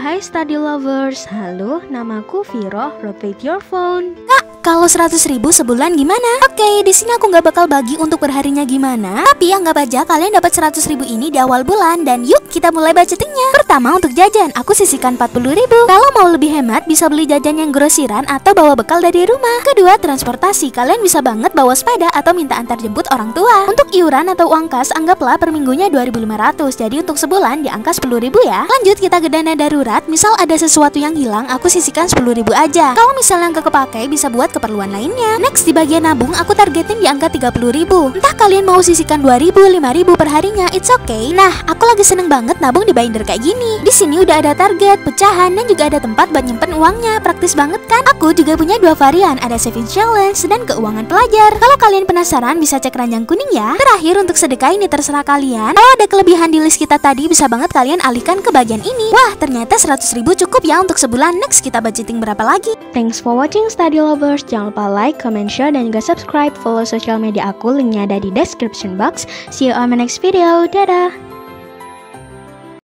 Hai study lovers, halo, namaku Viro, rotate your phone. Kak, kalau 100 ribu sebulan gimana? Oke, di sini aku nggak bakal bagi untuk berharinya gimana. Tapi anggap aja kalian dapat 100 ribu ini di awal bulan dan yuk kita mulai budgetingnya. Pertama untuk jajan, aku sisihkan 40 ribu. Kalau mau lebih hemat, bisa beli jajan yang grosiran atau bawa bekal dari rumah. Kedua, transportasi. Kalian bisa banget bawa sepeda atau minta antar jemput orang tua. Untuk iuran atau uang kas, anggaplah per minggunya 2500. Jadi untuk sebulan di angka 10 ribu ya. Lanjut kita ke dana darurat. Misal ada sesuatu yang hilang, aku sisihkan 10 ribu aja. Kalau misalnya nggak kepake, bisa buat keperluan lainnya. Next di bagian nabung, aku targetin di angka 30 ribu. Entah kalian mau sisihkan 2 ribu, 5 ribu per harinya, it's okay. Nah, aku lagi seneng banget nabung di binder kayak gini. Di sini udah ada target, pecahan, dan juga ada tempat buat nyimpen uangnya. Praktis banget kan? Aku juga punya dua varian, ada savings challenge dan keuangan pelajar. Kalau kalian penasaran, bisa cek ranjang kuning ya. Terakhir untuk sedekah ini terserah kalian. Kalau ada kelebihan di list kita tadi, bisa banget kalian alihkan ke bagian ini. Wah, ternyata 100 ribu cukup ya untuk sebulan. Next kita budgeting berapa lagi? Thanks for watching study Jangan lupa like, comment, share, dan juga subscribe. Follow sosial media aku, linknya ada di description box. See you on my next video. Dadah!